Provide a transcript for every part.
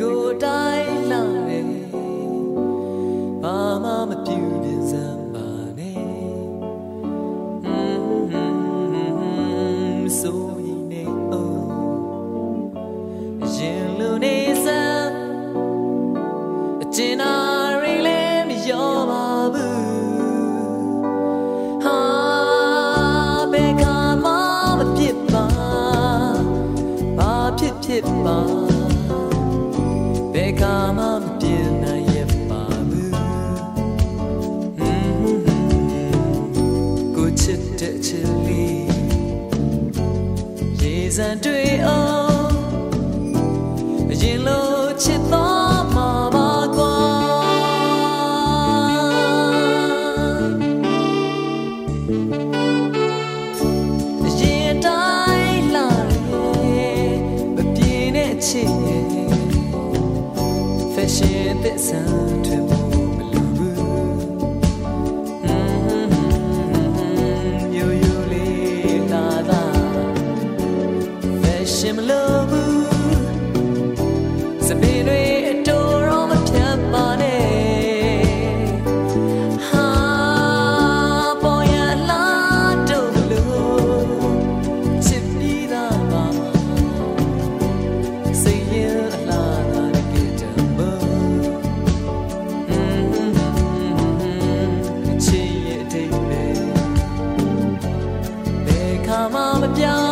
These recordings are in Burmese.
ကိုတိုင်းလာတယ်ဘာမှမပြူပြင်စမ်းပါနဲ့ဆိုပြီးနေအောင်ရင်လူနေစမ်းအတင်နာရီလေးမရောပါဘူးဟာဘယ်ကမှမဖြစ်ပါဘာဖြစ်ဖြစ်ပါ စံတွေအောင်အရင်လိုချစ်သွားမှာပါကွာအရင်တိုင်းလာလေမပြေနဲ့ချစ်ရဲ့ fashion သစ္စာတွေ မပြောင်း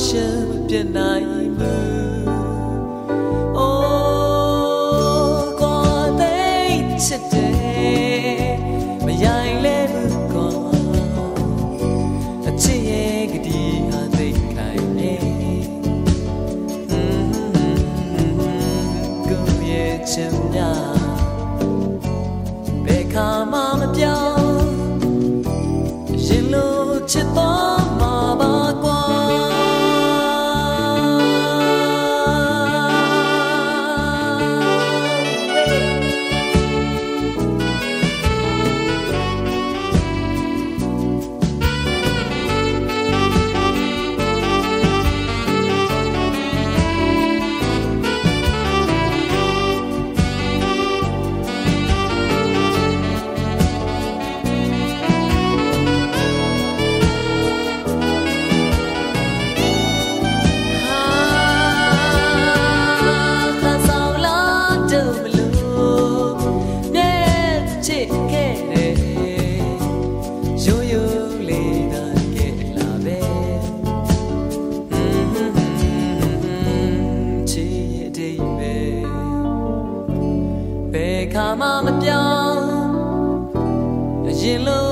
身边那一幕 ခါမှမပြောင်းအရင်လို